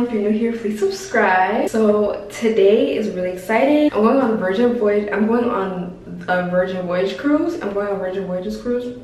channel. If you're new here, please subscribe. So today is really exciting. I'm going on Virgin Voyage. I'm going on a Virgin Voyage cruise. I'm going on Virgin Voyages cruise.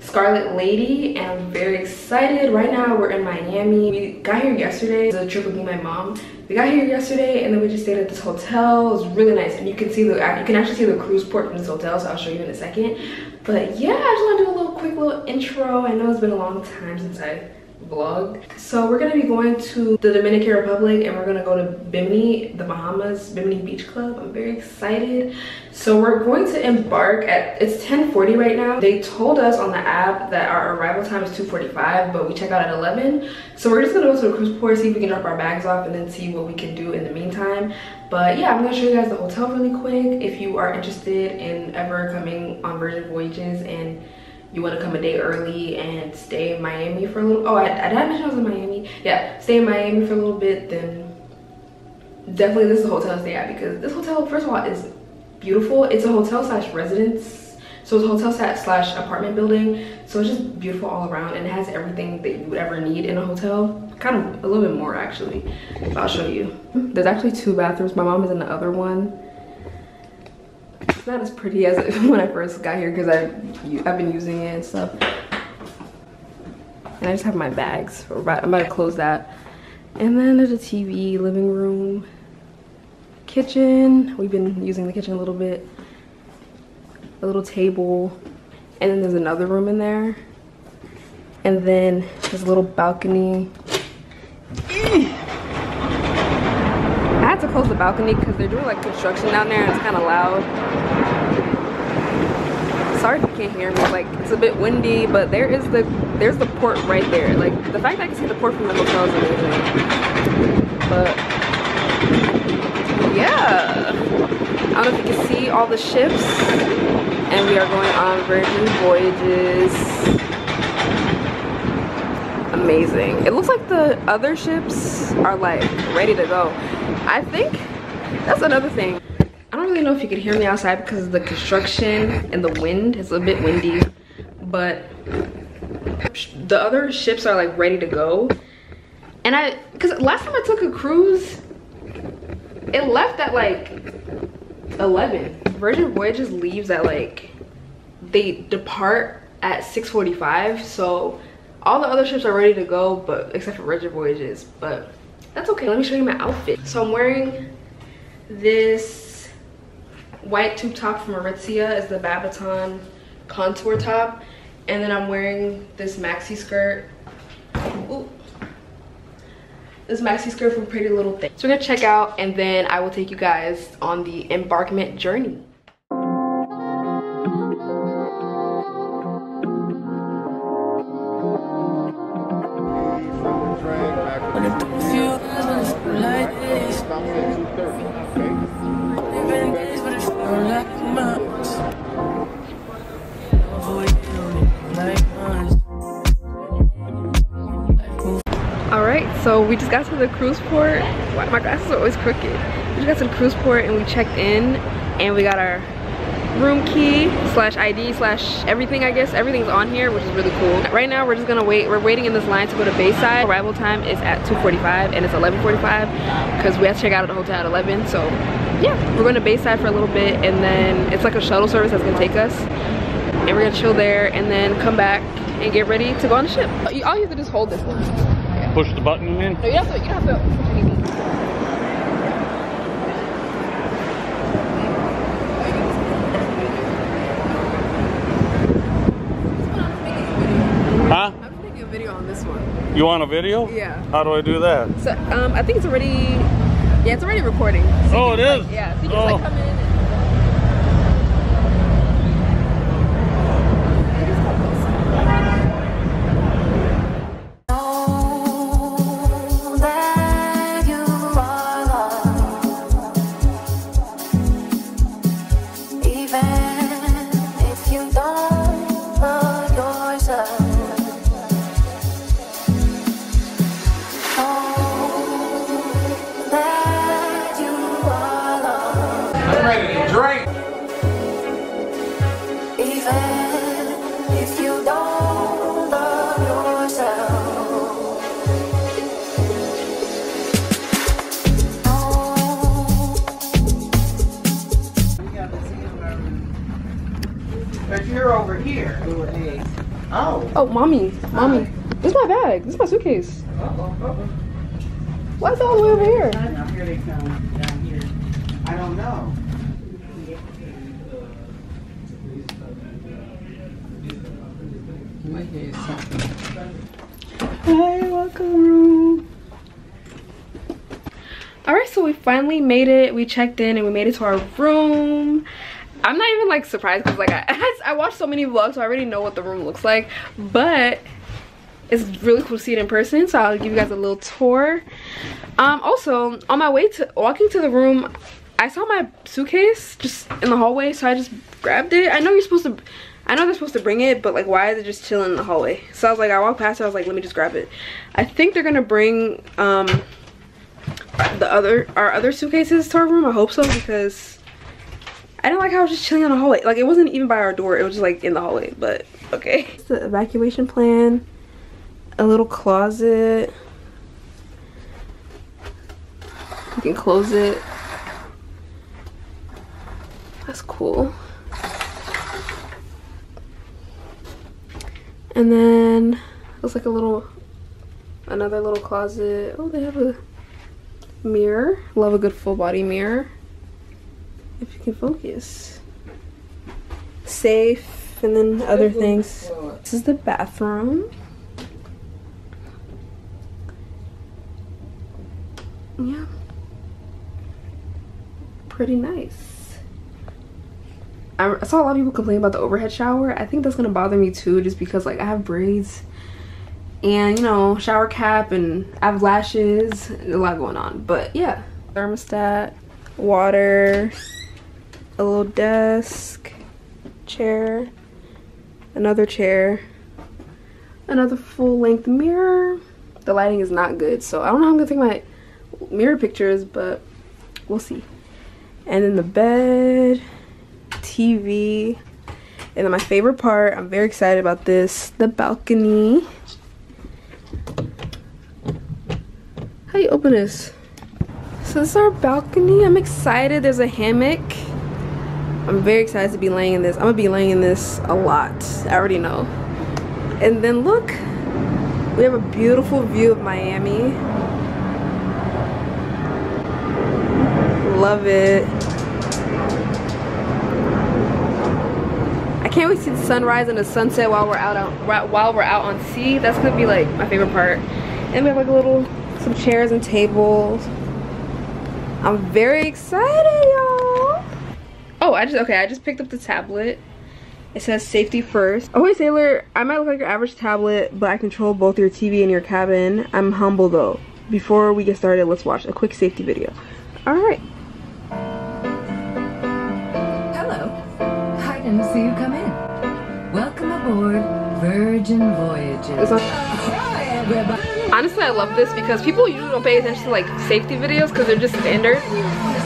Scarlet Lady and I'm very excited. Right now we're in Miami. We got here yesterday. The trip with me and my mom. We got here yesterday and then we just stayed at this hotel. It was really nice and you can see the you can actually see the cruise port from this hotel so I'll show you in a second. But yeah, I just want to do a little quick little intro. I know it's been a long time since I vlog. So we're gonna be going to the Dominican Republic and we're gonna go to Bimini, the Bahamas, Bimini Beach Club. I'm very excited. So we're going to embark at, it's 10.40 right now. They told us on the app that our arrival time is 2.45, but we check out at 11. So we're just gonna go to the cruise port, see if we can drop our bags off and then see what we can do in the meantime. But yeah, I'm gonna show you guys the hotel really quick if you are interested in ever coming on Virgin Voyages and you want to come a day early and stay in Miami for a little oh I, I did I mention I was in Miami. Yeah stay in Miami for a little bit then definitely this is the hotel stay at because this hotel first of all is beautiful. It's a hotel slash residence. So it's a hotel slash apartment building. So it's just beautiful all around and it has everything that you would ever need in a hotel. Kind of a little bit more actually I'll show you. There's actually two bathrooms. My mom is in the other one not as pretty as it, when I first got here because I've, I've been using it and stuff. And I just have my bags. I'm about to close that. And then there's a TV, living room, kitchen. We've been using the kitchen a little bit. A little table. And then there's another room in there. And then there's a little balcony close the balcony because they're doing like construction down there and it's kind of loud. Sorry if you can't hear me, like it's a bit windy, but there is the, there's the port right there. Like the fact that I can see the port from the hotel is amazing. But yeah, I don't know if you can see all the ships and we are going on Virgin Voyages amazing. It looks like the other ships are like ready to go. I think that's another thing. I don't really know if you can hear me outside because of the construction and the wind. It's a bit windy, but the other ships are like ready to go. And I, because last time I took a cruise, it left at like 11. Virgin Voyages leaves at like, they depart at 6.45. So all the other ships are ready to go, but except for Virgin Voyages. But that's okay. Let me show you my outfit. So i'm wearing this white tube top from aritzia is the babaton contour top. And then i'm wearing this maxi skirt. Ooh. this maxi skirt from pretty little thing so we're gonna check out and then i will take you guys on the embarkment journey got to the cruise port. My glasses are always crooked. We just got to the cruise port and we checked in and we got our room key slash id slash everything i guess. Everything's on here which is really cool. Right now we're just gonna wait. We're waiting in this line to go to bayside. Arrival time is at 2:45 and it's 11:45 because we have to check out at the hotel at 11 so yeah we're going to bayside for a little bit and then it's like a shuttle service that's gonna take us. And we're gonna chill there and then come back and get ready to go on the ship. All you have to do is hold this one push the button in? No, you have to, you have to push anything. Huh? I'm taking a video on this one. You want a video? Yeah. How do I do that? So, um, I think it's already, yeah, it's already recording. So oh, it is? Like, yeah, so you can oh. like come in Even if you don't love yourself. But you're over here. Oh. Oh, mommy, mommy. This is my bag. This is my suitcase. What's all the way over here? I don't know. Finally made it. We checked in and we made it to our room. I'm not even like surprised because like I, I watched so many vlogs, so I already know what the room looks like. But it's really cool to see it in person, so I'll give you guys a little tour. Um, also, on my way to walking to the room, I saw my suitcase just in the hallway, so I just grabbed it. I know you're supposed to, I know they're supposed to bring it, but like why is it just chilling in the hallway? So I was like, I walked past it, I was like, let me just grab it. I think they're gonna bring um the other our other suitcases to our room. I hope so because I didn't like how I was just chilling in the hallway. Like it wasn't even by our door, it was just like in the hallway, but okay. It's the evacuation plan, a little closet. You can close it. That's cool. And then looks like a little, another little closet. Oh, they have a mirror. Love a good full body mirror. If you can focus. Safe, and then other things. This is the bathroom. Yeah. Pretty nice. I saw a lot of people complain about the overhead shower. I think that's gonna bother me too, just because like I have braids and you know shower cap and I have lashes, a lot going on. But yeah, thermostat, water, a little desk, chair, another chair, another full length mirror. The lighting is not good, so I don't know how I'm gonna take my mirror pictures, but we'll see. And then the bed, TV, and then my favorite part, I'm very excited about this, the balcony. How you open this? So this is our balcony. I'm excited. There's a hammock. I'm very excited to be laying in this. I'm gonna be laying in this a lot. I already know. And then look, we have a beautiful view of Miami. Love it. I can't wait to see the sunrise and the sunset while we're out on while we're out on sea. That's gonna be like my favorite part. And we have like a little some chairs and tables. I'm very excited, y'all. Oh, I just okay. I just picked up the tablet. It says safety first. Oh, hey Sailor, I might look like your average tablet, but I control both your TV and your cabin. I'm humble though. Before we get started, let's watch a quick safety video. All right. Hello. I didn't see you come in. Welcome aboard Virgin Voyages. Honestly, I love this because people usually don't pay attention to like safety videos because they're just standard.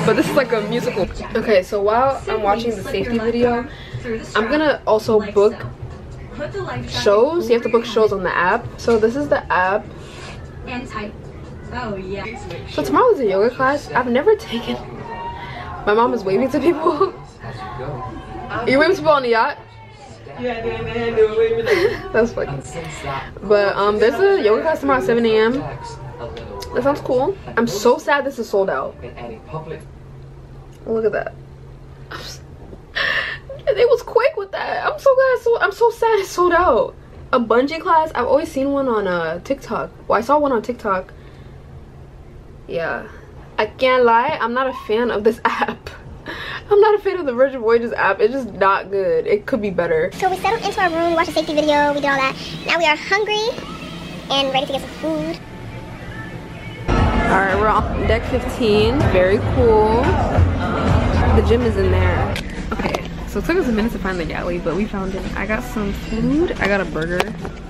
But this is like a musical. Okay, so while I'm watching the safety video, I'm gonna also book shows. You have to book shows on the app. So this is the app. and type. Oh yeah. So tomorrow is a yoga class. I've never taken. My mom is waving to people. Are you waving to people on the yacht? That's funny. But um, there's a yoga class tomorrow at 7 a.m. That sounds cool. I'm so sad this is sold out. Look at that. It was quick with that. I'm so glad. So I'm so sad it's sold out. A bungee class. I've always seen one on uh TikTok. Well, I saw one on TikTok. Yeah, I can't lie. I'm not a fan of this app. I'm not a fan of the Virgin Voyages app. It's just not good. It could be better. So we settled into our room, we watched a safety video, we did all that. Now we are hungry and ready to get some food. All right, we're on deck 15. Very cool. The gym is in there. Okay, so it took us a minute to find the galley, but we found it. I got some food. I got a burger,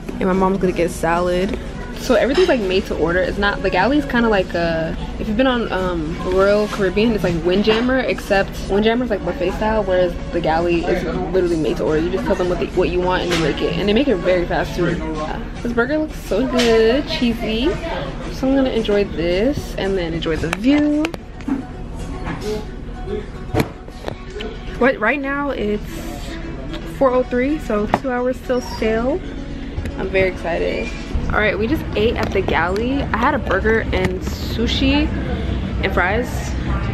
and my mom's gonna get salad. So everything's like made to order. It's not the galley is kind of like uh if you've been on um Royal Caribbean, it's like Windjammer, except Windjammer is like buffet style, whereas the galley is literally made to order. You just tell them what they, what you want and they make it, and they make it very fast too. Yeah. This burger looks so good, cheesy. So I'm gonna enjoy this and then enjoy the view. What right now it's 4:03, so two hours still sail. I'm very excited. All right, we just ate at the galley. I had a burger and sushi and fries.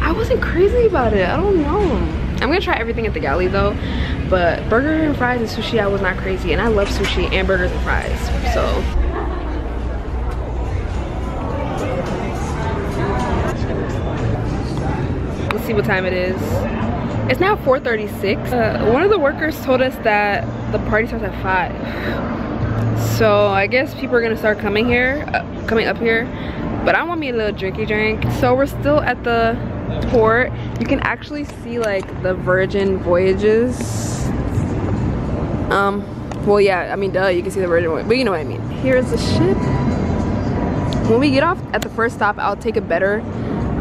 I wasn't crazy about it. I don't know. I'm gonna try everything at the galley though. But burger and fries and sushi, I was not crazy. And I love sushi and burgers and fries. So let's see what time it is. It's now 4.36. Uh, one of the workers told us that the party starts at 5. So I guess people are gonna start coming here, uh, coming up here. But I want me a little drinky drink. So we're still at the port. You can actually see like the Virgin Voyages. Um, well yeah, I mean duh, you can see the Virgin Voyages, but you know what I mean. Here's the ship. When we get off at the first stop, I'll take a better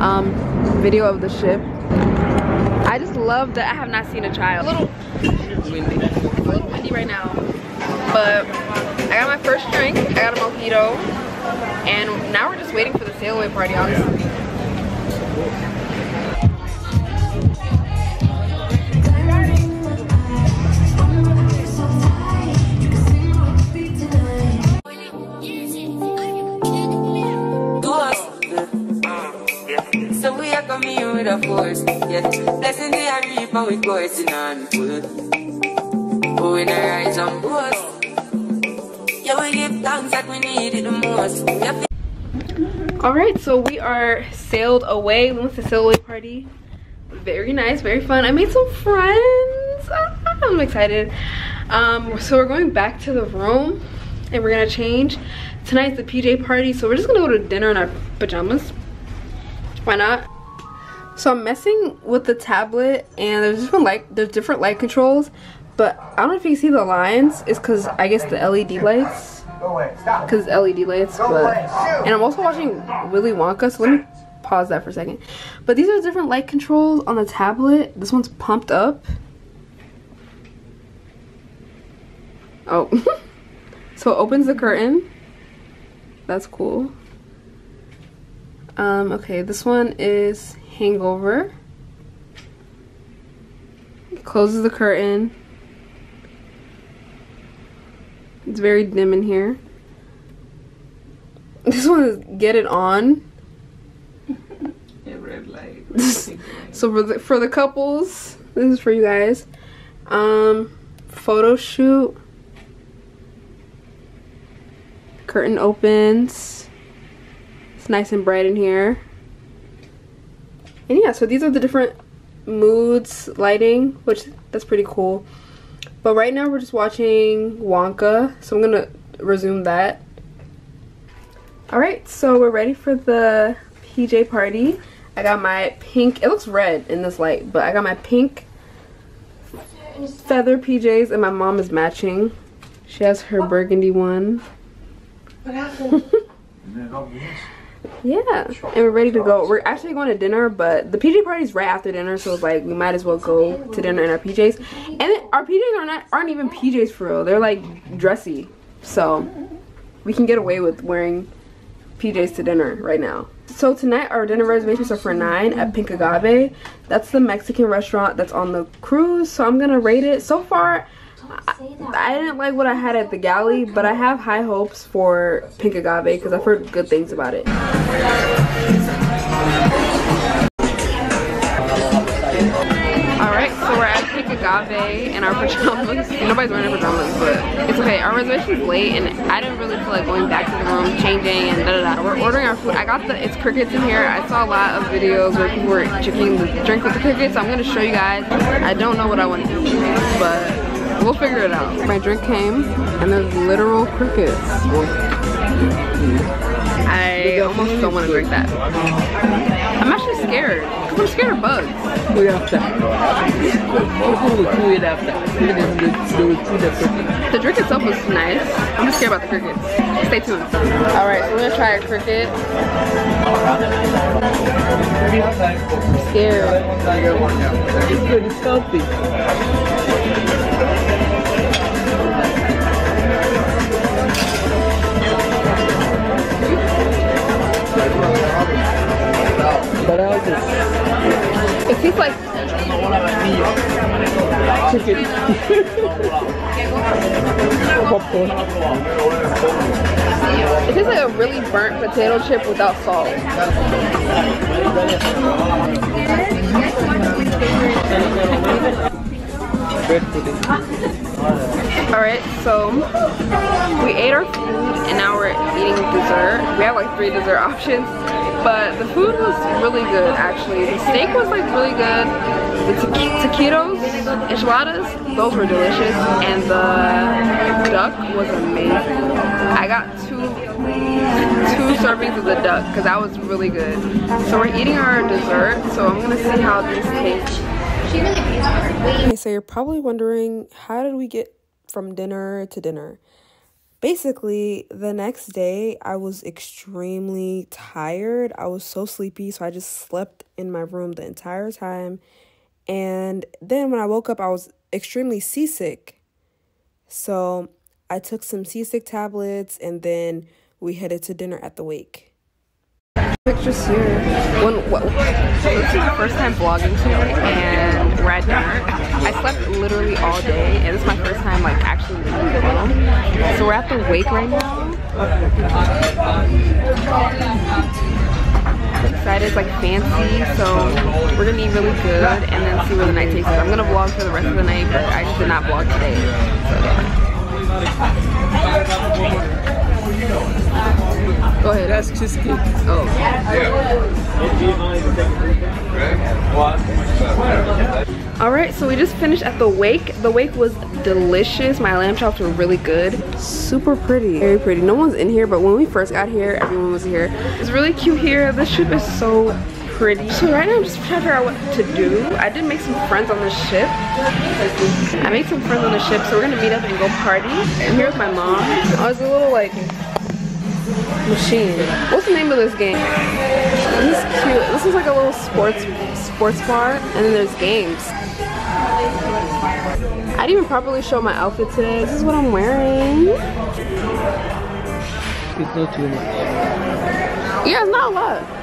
um, video of the ship. I just love that I have not seen a child. A little windy. A little windy right now. But I got my first drink. I got a mojito. And now we're just waiting for the sail away party, honestly. So we are coming in with a force, yeah. Blessing the are reap and we coursing on full. Oh, we not rise and boast. All right, so we are sailed away. We went to sail away party. Very nice, very fun. I made some friends. Ah, I'm excited. Um, so we're going back to the room and we're gonna change. Tonight's the PJ party, so we're just gonna go to dinner in our pajamas. Why not? So I'm messing with the tablet and there's different light there's different light controls, but I don't know if you can see the lines. It's cause I guess the LED lights. Go away. Stop. Because LED lights, but and I'm also watching Willy Wonka, so let me pause that for a second. But these are different light controls on the tablet. This one's pumped up. Oh. so it opens the curtain. That's cool. Um, okay, this one is hangover. Closes the curtain. It's very dim in here. This one is get it on. red light. so for the for the couples, this is for you guys. Um, photo shoot. Curtain opens. It's nice and bright in here. And yeah, so these are the different moods, lighting, which that's pretty cool. But right now we're just watching Wonka, so I'm gonna resume that. Alright, so we're ready for the PJ party. I got my pink, it looks red in this light, but I got my pink feather PJs and my mom is matching. She has her oh. burgundy one. Yeah, and we're ready to go. We're actually going to dinner, but the PJ party's right after dinner, so it's like we might as well go to dinner in our PJs. And our PJs are not aren't even PJs for real. They're like dressy, so we can get away with wearing PJs to dinner right now. So tonight our dinner reservations are for nine at Pink Agave. That's the Mexican restaurant that's on the cruise. So I'm gonna rate it. So far, I, didn't like what I had at the galley, but I have high hopes for Pink Agave because I've heard good things about it. Alright, so we're at Pink Agave in our pajamas. Nobody's wearing pajamas, but it's okay. Our reservation's late and I didn't really feel like going back to the room, changing and da da da. We're ordering our food. I got the, it's crickets in here. I saw a lot of videos where people were drinking the drink with the crickets. So I'm going to show you guys. I don't know what I want to do, but we'll figure it out. My drink came and there's literal crickets. I almost don't want to drink that. I'm actually scared. Cause I'm scared of bugs. Wait after. People will do it after. They will- they will chew the. The drink itself was nice. I'm just scared about the crickets. Stay tuned. Alright, so we're gonna try a cricket. I'm scared. It's good. It's healthy. How's it? It tastes like Chicken. Popcorn. It tastes like a really burnt potato chip without salt. Alright, so we ate our food and now we're eating dessert. We have like three dessert options, but the food was really good actually. The steak was like really good. The taqui- taquitos, enchiladas, those were delicious. And the duck was amazing. I got two two servings of the duck because that was really good. So we're eating our dessert, so I'm gonna see how this tastes. Okay, so you're probably wondering how did we get from dinner to dinner? Basically, the next day I was extremely tired. I was so sleepy, so I just slept in my room the entire time. And then when I woke up, I was extremely seasick. So I took some seasick tablets and then we headed to dinner at the wake. Pictures here. When, what, this is the first time vlogging today and we're at dinner. I slept literally all day and this is my first time like actually leaving the room. So we're at the wake right now. Excited, like fancy, so we're gonna eat really good and then see where the night takes us. I'm gonna vlog for the rest of the night, but I just did not vlog today. So yeah. Go ahead. That's cheesecake. Oh. Yeah. All right, so we just finished at the wake. The wake was delicious. My lamb chops were really good. Super pretty, very pretty. No one's in here, but when we first got here, everyone was here. It's really cute here. This ship is so pretty. So right now I'm just trying to figure out what to do. I did make some friends on the ship. I made some friends on the ship, so we're gonna meet up and go party. And here's my mom. I was a little like machine. What's the name of this game? This is cute. This is like a little sports sports bar, and then there's games. I didn't even properly show my outfit today. This is what I'm wearing. It's not too much. Yeah, it's not a lot.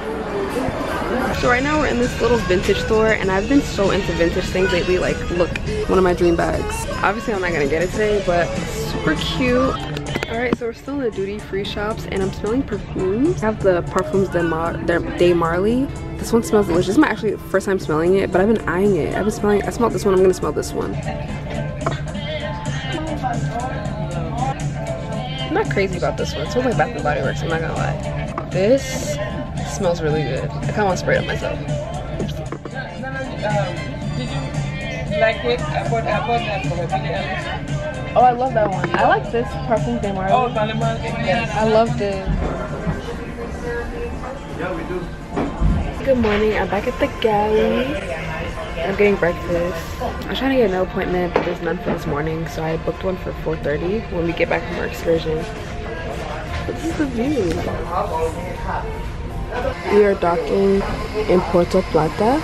So right now we're in this little vintage store and I've been so into vintage things lately. Like, look, one of my dream bags. Obviously I'm not gonna get it today, but super cute. All right, so we're still in the duty-free shops and I'm smelling perfumes. I have the Parfums de, Mar de Marly. This one smells delicious. This is my actually first time smelling it, but I've been eyeing it. I've been smelling, I smelled this one, I'm gonna smell this one. I'm not crazy about this one. It smells like Bath Body Works, I'm not gonna lie. This smells really good. I kinda wanna spray it on myself. did you Like it? I bought, I bought that for. Oh, I love that one. I like this Parfum de Marly. Oh, Palimal, yes. I love this. Good morning. I'm back at the galley. I'm getting breakfast. I was trying to get an appointment, but there's none for this morning, so I booked one for 4.30 when we get back from our excursion. This is the view. We are docking in Puerto Plata.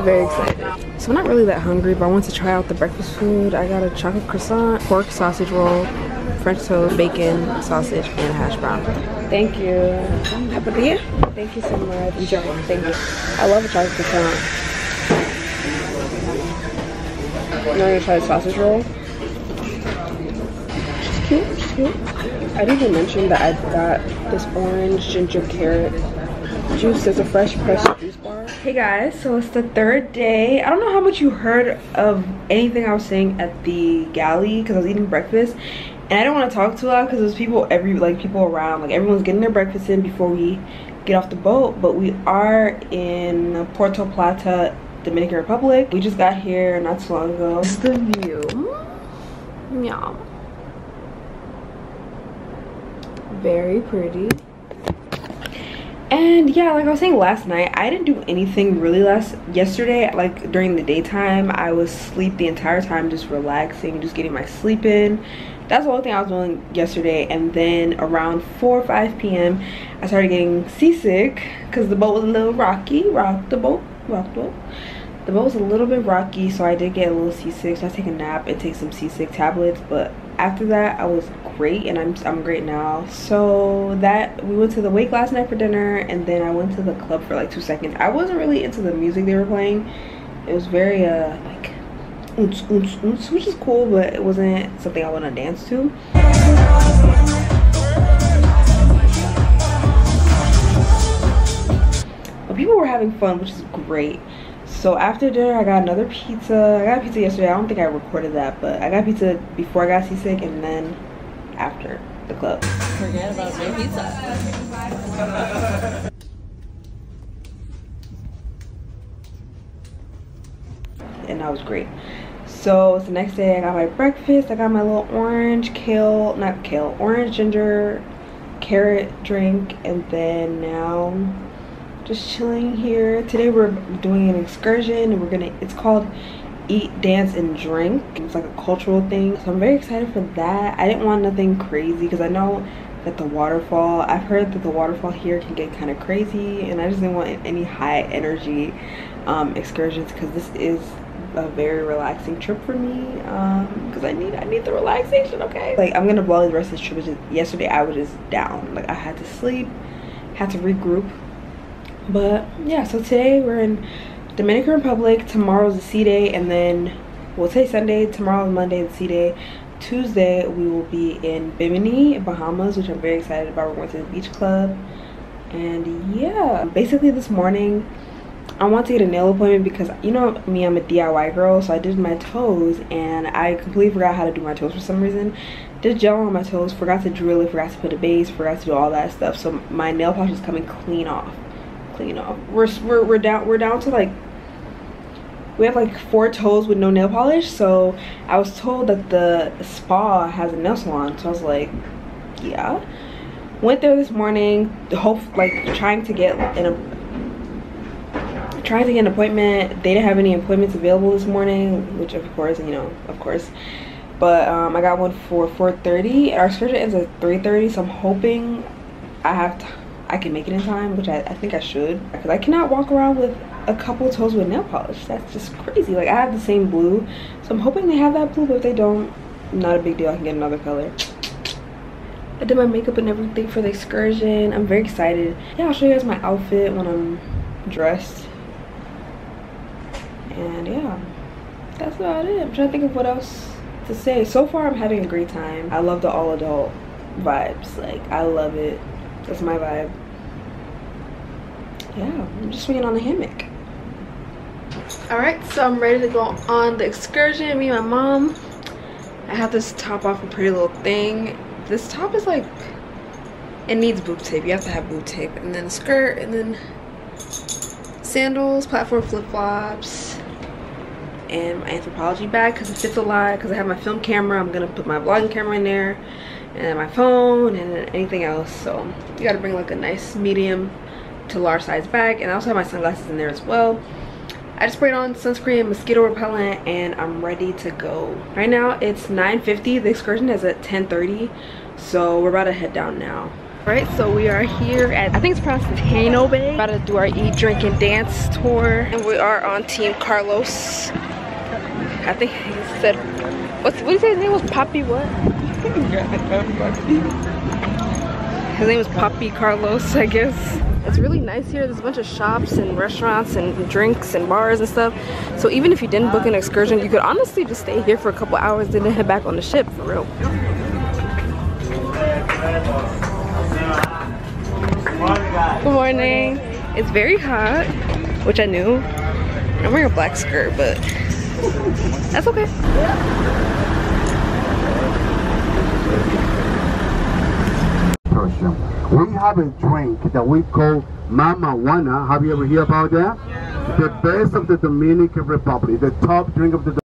Very excited. So I'm not really that hungry, but I want to try out the breakfast food. I got a chocolate croissant, pork sausage roll, French toast, bacon, sausage, and hash brown. Thank you. Apple Thank you so much. Enjoy. Thank you. I love a chocolate croissant. Now I'm gonna try the sausage roll. She's cute. Cute. I didn't even mention that I got this orange ginger carrot juice. There's a fresh pressed juice bar. Hey guys, so it's the third day. I don't know how much you heard of anything I was saying at the galley because I was eating breakfast. And I don't want to talk too loud because there's people every like people around. Like everyone's getting their breakfast in before we get off the boat. But we are in Puerto Plata, Dominican Republic. We just got here not too long ago. This is the view. Yeah. Very pretty. And yeah, like I was saying last night, I didn't do anything really last yesterday. Like during the daytime, I was asleep the entire time, just relaxing, just getting my sleep in. That's the only thing I was doing yesterday. And then around 4 or 5 p.m., I started getting seasick because the boat was a little rocky. Rock the boat, rock the boat. The boat was a little bit rocky, so I did get a little seasick. So I take a nap and take some seasick tablets. But after that, I was great and I'm, I'm great now. So that we went to the wake last night for dinner and then I went to the club for like two seconds. I wasn't really into the music they were playing. It was very uh like which is cool but it wasn't something I want to dance to. But people were having fun which is great. So after dinner i got another pizza. I got pizza yesterday. I don't think i recorded that but i got pizza before i got seasick and then after the club. Forget about pizza. and that was great. So it's the next day I got my breakfast. I got my little orange kale, not kale, orange ginger carrot drink and then now just chilling here. Today we're doing an excursion and we're gonna, it's called Eat, Dance, and Drink. It's like a cultural thing. So I'm very excited for that. I didn't want nothing crazy because I know that the waterfall, I've heard that the waterfall here can get kind of crazy and I just didn't want any high energy um, excursions because this is a very relaxing trip for me because um, I need I need the relaxation okay like I'm gonna vlog the rest of this trip just, yesterday I was just down like I had to sleep had to regroup but yeah so today we're in Dominican Republic tomorrow's the sea day and then we'll say Sunday tomorrow is Monday the sea day. Tuesday we will be in Bimini Bahamas which I'm very excited about. We're going to the beach club. And yeah basically this morning I want to get a nail appointment because you know me I'm a DIY girl so I did my toes and I completely forgot how to do my toes for some reason. Did gel on my toes forgot to drill it forgot to put a base forgot to do all that stuff so my nail polish is coming clean off clean off we're, we're, we're down we're down to like we have like four toes with no nail polish so I was told that the spa has a nail salon so I was like yeah. Went there this morning hope like trying to get in a trying to get an appointment. They didn't have any appointments available this morning which of course you know of course. But um, i got one for 4:30. our schedule ends at 3:30, so i'm hoping i have to i can make it in time which i, I think i should because i cannot walk around with a couple toes with nail polish. That's just crazy. Like i have the same blue so i'm hoping they have that blue but if they don't not a big deal. I can get another color. I did my makeup and everything for the excursion. I'm very excited. Yeah, I'll show you guys my outfit when I'm dressed. And yeah that's about it. I'm trying to think of what else to say. So far i'm having a great time. I love the all adult vibes. Like i love it. That's my vibe yeah i'm just swinging on the hammock. All right so i'm ready to go on the excursion me and my mom. I have this top off a pretty little thing. This top is like it needs boob tape. You have to have boob tape and then a skirt and then sandals platform flip-flops and my Anthropologie bag because it fits a lot because I have my film camera. I'm gonna put my vlogging camera in there and my phone and anything else. So you gotta bring like a nice medium to large size bag and I also have my sunglasses in there as well I just sprayed on sunscreen mosquito repellent and I'm ready to go right now it's 9:50. the excursion is at 10:30, so we're about to head down now Right, so we are here at, I think it's pronounced Tano Bay. About to do our eat, drink, and dance tour. And we are on Team Carlos. I think he said, what's, what did he say his name was? Poppy what? his name was Poppy Carlos, I guess. It's really nice here. There's a bunch of shops and restaurants and drinks and bars and stuff. So even if you didn't book an excursion, you could honestly just stay here for a couple hours and then head back on the ship, for real. Good morning. It's very hot, which I knew. I'm wearing a black skirt, but that's okay. We have a drink that we call Mama Juana. Have you ever heard about that? The best of the Dominican Republic, the top drink of the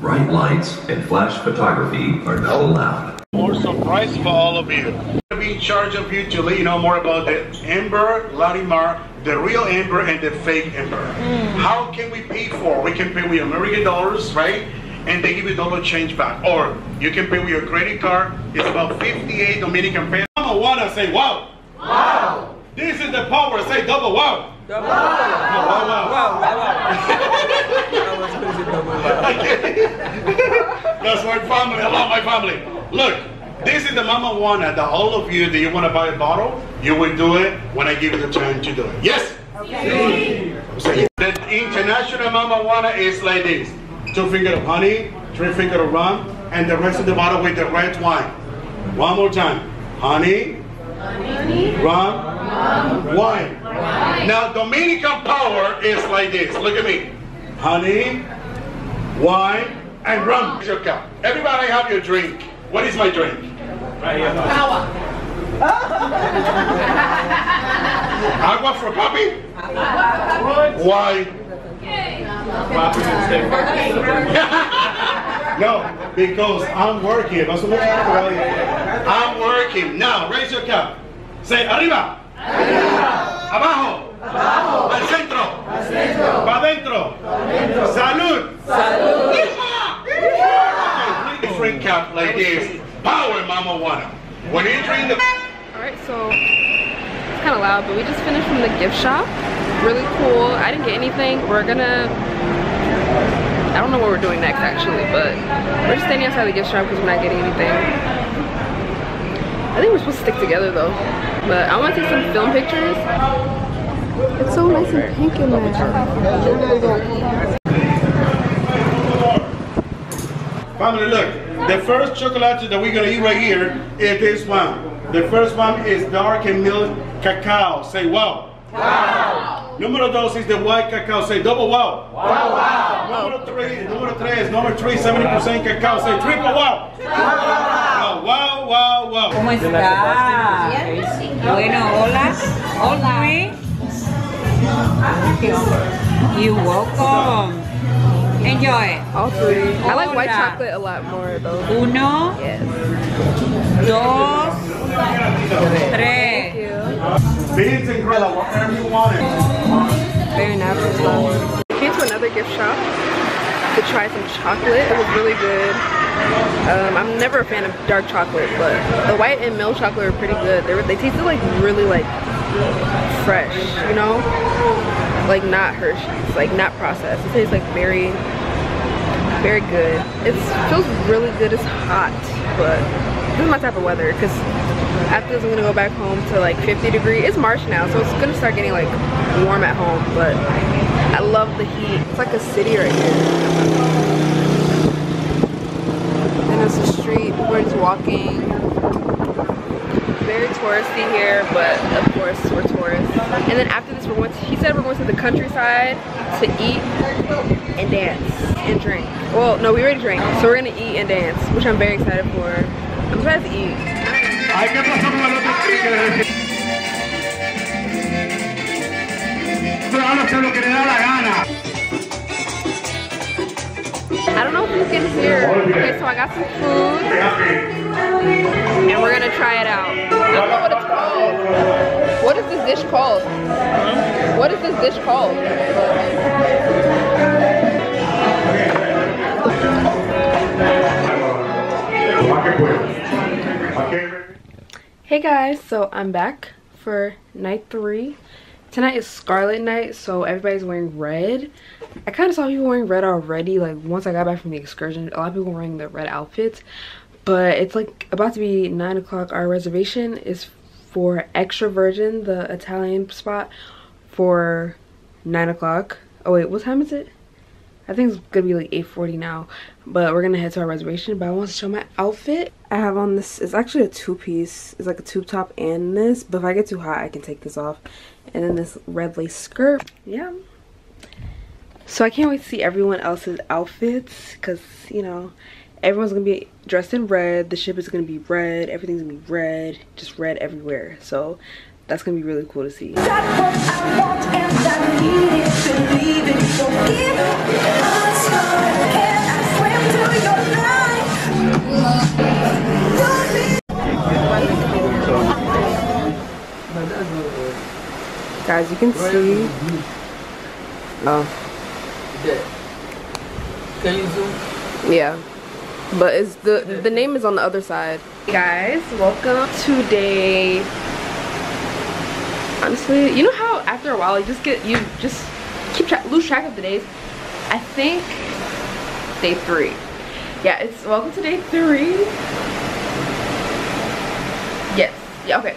Bright lights and flash photography are not allowed. More surprise for all of you. I'll be in charge of you to let you know more about the Amber Larimar, the real Amber and the fake Amber. Hmm. How can we pay for? We can pay with American dollars, right? And they give you double change back. Or you can pay with your credit card. It's about 58 Dominican pesos. Mama Juana say wow. Wow. This is the power. Say double wow. Double wow. No, wow, wow. Wow, wow, wow. That's my family. I love my family. Look, This is the Mama Juana that all of you that you want to buy a bottle, you will do it when I give you the time to do it. Yes? Okay. The international Mama Juana is like this. Two finger of honey, three finger of rum, and the rest of the bottle with the red wine. One more time. Honey, rum, wine. Now Dominican power is like this. Look at me. Honey, wine, and rum. Everybody have your drink. What is my drink? Agua for puppy? Why? no, because I'm working. Más o menos, I'm working. Now, raise your cap. Say, arriba. Abajo. Al centro. Pa adentro. Salud. Salud. Drink cup like this. Power, Mama Juana. When you drink the Alright, so it's kind of loud, but we just finished from the gift shop. Really cool. I didn't get anything. We're gonna. I don't know what we're doing next actually, but we're just standing outside the gift shop because we're not getting anything. I think we're supposed to stick together though. But I want to take some film pictures. It's so nice and pink in there. Family, look. The first chocolate that we're gonna eat right here is this one. The first one is dark and milk cacao. Say wow. Wow. Numero dos is the white cacao. Say double wow. Wow, wow. Numero three, numero tres, number three, 70% cacao. Say triple wow. Wow, wow, wow, wow. ¿Cómo está? Bueno, hola. Hola. You're welcome. Enjoy. All three. I like white chocolate a lot more though. Uno, Yes. dos, Thank tres. you. Beans and granola, whatever you want it. Very natural stuff. Came to another gift shop to try some chocolate. It was really good. Um, I'm never a fan of dark chocolate, but the white and milk chocolate are pretty good. They were, they tasted like really like fresh, you know, like not Hershey's, like not processed. It tastes like very, very good. It feels really good. It's hot, but this is my type of weather because after this I'm gonna go back home to like 50 degree. It's March now, so it's gonna start getting like warm at home, but I love the heat. It's like a city right here. And it's a street, we're just walking. Very touristy here, but of course we're tourists. And then after said we're going to the countryside to eat and dance and drink. Well, no, we already drank. So we're gonna eat and dance, which I'm very excited for. I'm excited to eat. Hay que pasar por el otro sticker. Pero ahora hacer lo que le da la gana. I don't know if you can hear. Okay, so I got some food and we're gonna try it out. I don't know what it's called. What is this dish called? What is this dish called? Hey guys, so I'm back for night three. Tonight is Scarlet night, so everybody's wearing red. I kind of saw people wearing red already, like once I got back from the excursion. A lot of people wearing the red outfits, but it's like about to be 9 o'clock. Our reservation is for Extra Virgin, the Italian spot, for 9 o'clock. Oh wait, what time is it? I think it's gonna be like 8.40 now, but we're gonna head to our reservation, but I want to show my outfit. I have on this, it's actually a two piece, it's like a tube top and this, but if I get too hot, I can take this off. And then this red lace skirt, yeah. So I can't wait to see everyone else's outfits, cause you know, everyone's gonna be dressed in red, the ship is gonna be red, everything's gonna be red, just red everywhere. So that's gonna be really cool to see. Guys, you can see. Oh. Can you zoom? Yeah. But it's the the name is on the other side. Guys, welcome to day honestly, you know how after a while you just get you just keep track lose track of the days. I think day three. Yeah, it's welcome to day three. yes yeah, okay.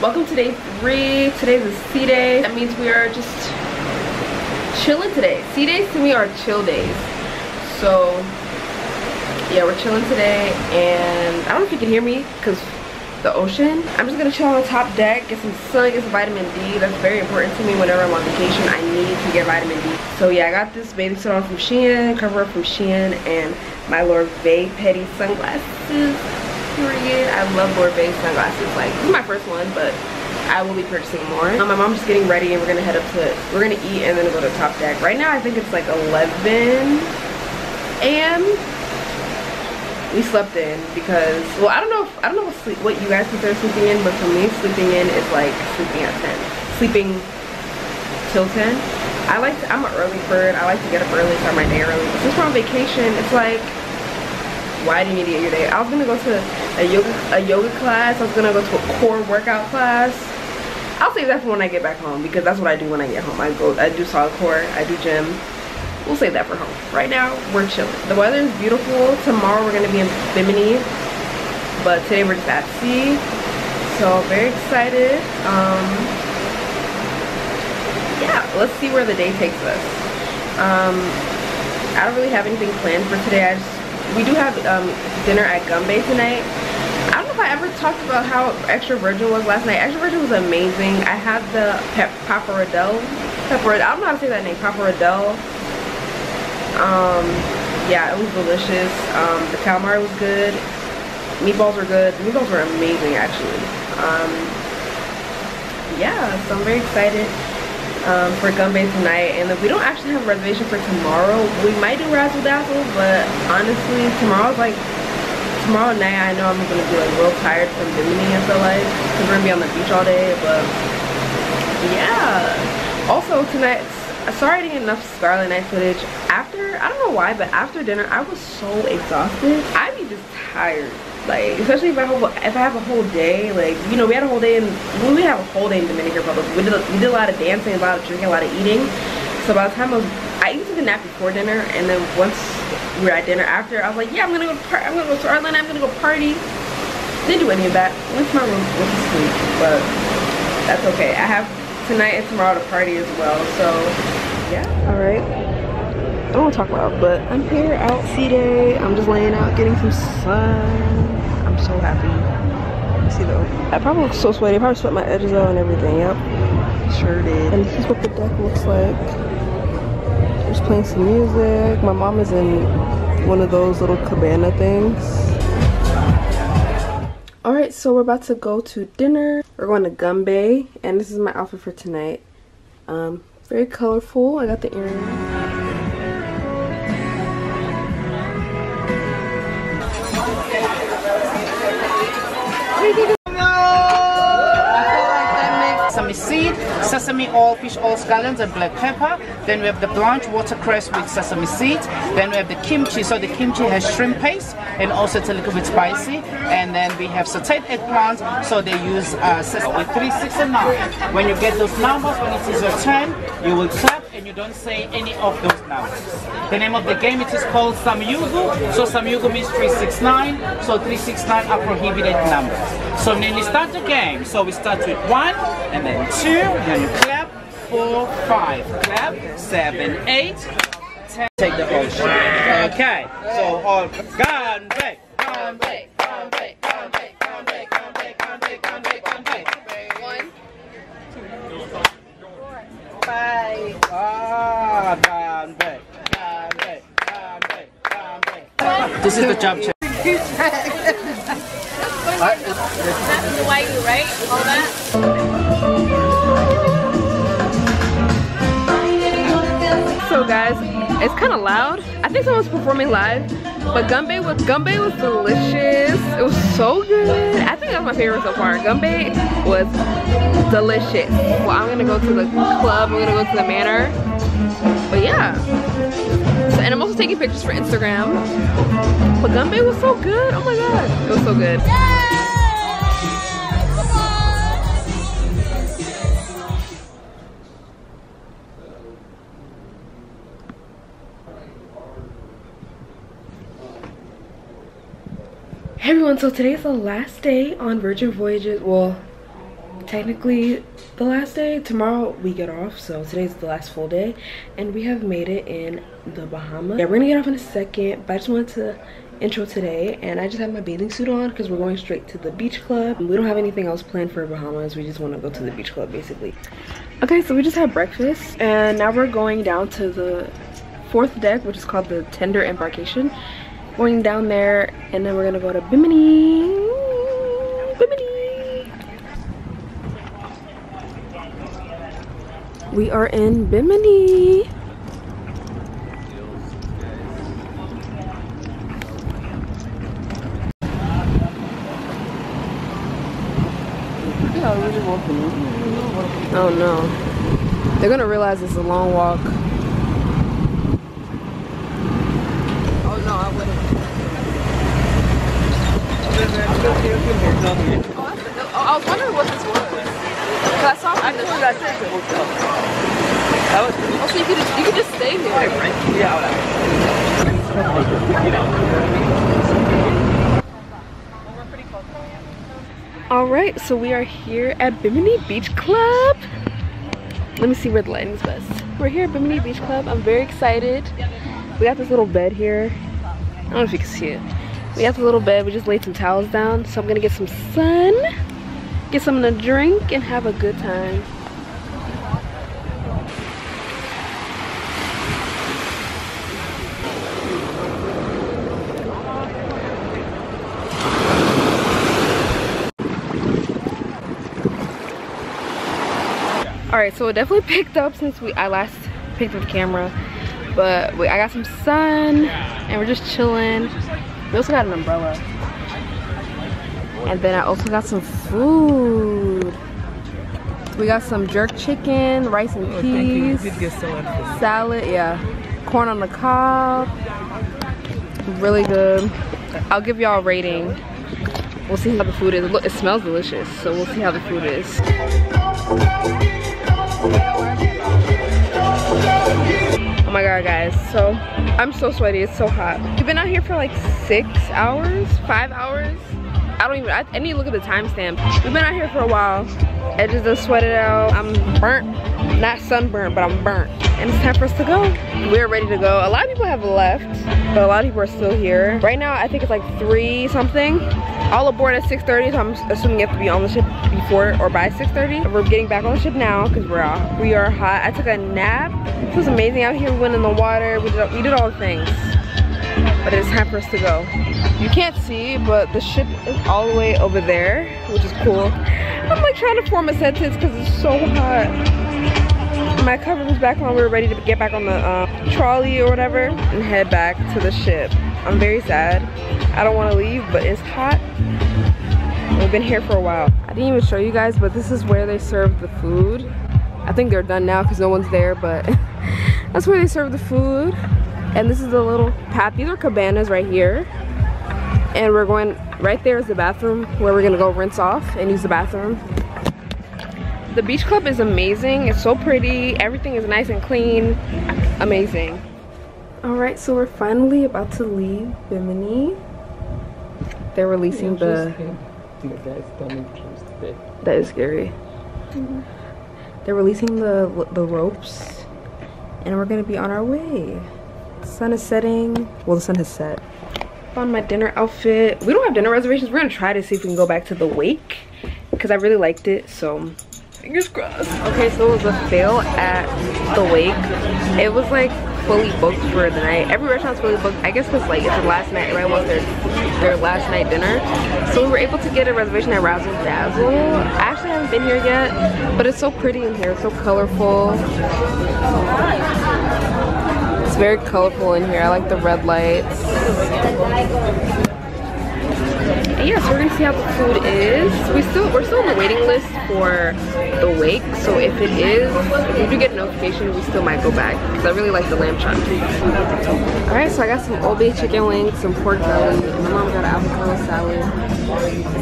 Welcome to day three. Today's a sea day. That means we are just chilling today. sea days to me are chill days. So yeah, we're chilling today and I don't know if you can hear me because the ocean. I'm just gonna chill on the top deck, get some sun, get some vitamin D. That's very important to me whenever I'm on vacation. I need to get vitamin D. So yeah, I got this bathing suit on from Shein, cover up from Shein, and my Lord Vae Petty sunglasses. Period. I love Lord Vae sunglasses. Like, this is my first one, but I will be purchasing more. Um, my mom's just getting ready and we're gonna head up to, we're gonna eat and then go to top deck. Right now I think it's like 11 a.m we slept in because well I don't know if I don't know what sleep what you guys consider sleeping in but for me sleeping in is like sleeping at 10 sleeping till 10 I like to, I'm an early bird. I like to get up early start my day early. Since we're on vacation it's like why do you need to get your day? I was gonna go to a yoga a yoga class. I was gonna go to a core workout class. I'll save that for when I get back home because that's what I do when I get home. I go I do solid core I do gym we'll save that for home. Right now, we're chilling. The weather is beautiful. Tomorrow we're gonna be in Bimini, but today we're just at sea. So very excited. Um, yeah, let's see where the day takes us. Um, I don't really have anything planned for today. I just, we do have um, dinner at Gunbae tonight. I don't know if I ever talked about how Extra Virgin was last night. Extra Virgin was amazing. I had the pep pappardelle. Pepper, I don't know how to say that name. Pappardelle um yeah it was delicious. Um the calamari was good. Meatballs were good. The meatballs were amazing actually. Um yeah so i'm very excited um, for Gunbae tonight. And if we don't actually have a reservation for tomorrow we might do razzle dazzle but honestly tomorrow's like tomorrow night I know I'm gonna be like real tired from Bimini I feel like because we're gonna be on the beach all day but yeah. Also tonight sorry I didn't enough Scarlet Night footage. After, I don't know why, but after dinner, I was so exhausted. I'd be just tired. Like, especially if I have, if I have a whole day, like, you know, we had a whole day in, well, we have a whole day in Dominican Republic. We did, a, we did a lot of dancing, a lot of drinking, a lot of eating. So by the time I was, I even took a nap before dinner, and then once we were at dinner after, I was like, yeah, I'm gonna go to I'm gonna go to Orlando, I'm gonna go party. Didn't do any of that. Went to my room, went to sleep, but that's okay. I have tonight and tomorrow to party as well, so yeah. All right. I don't want to talk about, but I'm here out sea day. I'm just laying out, getting some sun. I'm so happy. See though, I probably look so sweaty. I probably sweat my edges out and everything. Yep, sure did. And this is what the deck looks like. Just playing some music. My mom is in one of those little cabana things. Alright, so we're about to go to dinner. We're going to Gunbae, and this is my outfit for tonight. Um, very colorful. I got the earring. Sesame oil, fish oil scallions, and black pepper. Then we have the blanched watercress with sesame seeds. Then we have the kimchi. So the kimchi has shrimp paste and also it's a little bit spicy. And then we have sauteed eggplant. So they use uh, sesame 369. When you get those numbers, when it is your turn, you will tap and you don't say any of those numbers. The name of the game it is called Samyugu. So Samyugu means 369. So 369 are prohibited numbers. So then we start the game. So we start with one and then two, then you clap, four, five, clap, seven, eight, ten. Take the whole. Okay. So all gone back, This is the jump check. That's you? So guys, it's kind of loud. I think someone's performing live, but Gunbae was Gunbae was delicious. It was so good. I think that's my favorite so far. Gunbae was delicious. Well, I'm gonna go to the club. I'm gonna go to the manor. But yeah. So, and I'm also taking pictures for Instagram. But Gunbae was so good. Oh my god, it was so good. Everyone, so today's the last day on Virgin Voyages. Well, technically the last day. Tomorrow we get off, so today's the last full day. And we have made it in the Bahamas. Yeah, we're gonna get off in a second, but I just wanted to intro today and I just have my bathing suit on because we're going straight to the beach club. We don't have anything else planned for Bahamas. We just want to go to the beach club basically. Okay, so we just had breakfast and now we're going down to the fourth deck, which is called the Tender Embarkation going down there and then we're gonna go to Bimini. Bimini. We are in Bimini. Oh no. They're gonna realize it's a long walk. Oh, I was wondering what this was. Cause I saw from the that's it. Oh, so you could you could just stay here. All right, so we are here at Bimini Beach Club. Let me see where the lighting is best. We're here at Bimini Beach Club. I'm very excited. We got this little bed here. I don't know if you can see it. We have a little bed. We just laid some towels down. So I'm gonna get some sun, get something to drink, and have a good time. All right, so it definitely picked up since we I last picked up the camera, but I got some sun, and we're just chilling. We also got an umbrella. And then I also got some food. We got some jerk chicken, rice and peas, salad, yeah, corn on the cob. Really good. I'll give y'all a rating. We'll see how the food is. Look, it smells delicious, so we'll see how the food is. Oh my god, guys. So, I'm so sweaty. It's so hot. We've been out here for like six hours, five hours. I don't even, I, I need to look at the timestamp. We've been out here for a while. Edges are sweated out. I'm burnt. Not sunburnt, but I'm burnt. And it's time for us to go. We're ready to go. A lot of people have left, but a lot of people are still here. Right now, I think it's like three something. All aboard at 6.30, so I'm assuming you have to be on the ship before or by 6.30. We're getting back on the ship now because we're. We are hot. I took a nap. It was amazing out here. We went in the water. We did, we did all the things. But it's time for us to go. You can't see, but the ship is all the way over there, which is cool. I'm like trying to form a sentence because it's so hot. My cover was back on. We were ready to get back on the uh, trolley or whatever and head back to the ship. I'm very sad. I don't want to leave, but it's hot. We've been here for a while. I didn't even show you guys, but this is where they serve the food. I think they're done now because no one's there, but that's where they serve the food. And this is the little path. These are cabanas right here. And we're going, right there is the bathroom where we're gonna go rinse off and use the bathroom. The beach club is amazing. It's so pretty. Everything is nice and clean. Amazing. All right, so we're finally about to leave Bimini. They're releasing the, that is scary. They're releasing the, the ropes and we're gonna be on our way. The sun is setting. Well, the sun has set. Found my dinner outfit. We don't have dinner reservations. We're gonna try to see if we can go back to the wake because I really liked it. So fingers crossed. Okay, so it was a fail at the wake. It was like fully booked for the night. Every restaurant's fully booked. I guess because like it's the last night, right? Was their their last night dinner. So we were able to get a reservation at Razzle Dazzle. I actually haven't been here yet, but it's so pretty in here. It's so colorful. It's very colorful in here. I like the red lights. And yeah, so we're gonna see how the food is. We still we're still on the waiting list for the wake. So if it is, if we do get notification, we still might go back because I really like the lamb chop. All right, so I got some Old Bay chicken wings, some pork belly. My mom got an avocado salad,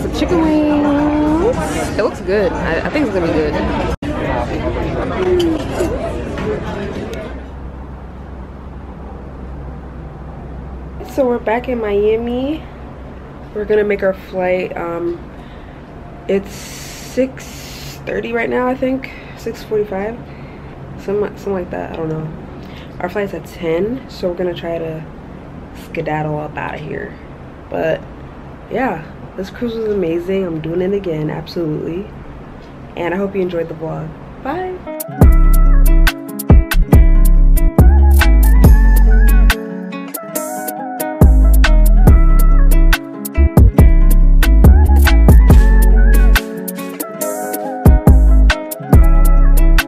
some chicken wings. It looks good. I, I think it's gonna be good. So we're back in Miami. we're gonna make our flight. Um, it's 6.30 right now, I think. 6.45. Something, something like that, I don't know. Our flight's at 10, so we're gonna try to skedaddle up out of here. But yeah, this cruise was amazing. I'm doing it again, absolutely. And I hope you enjoyed the vlog.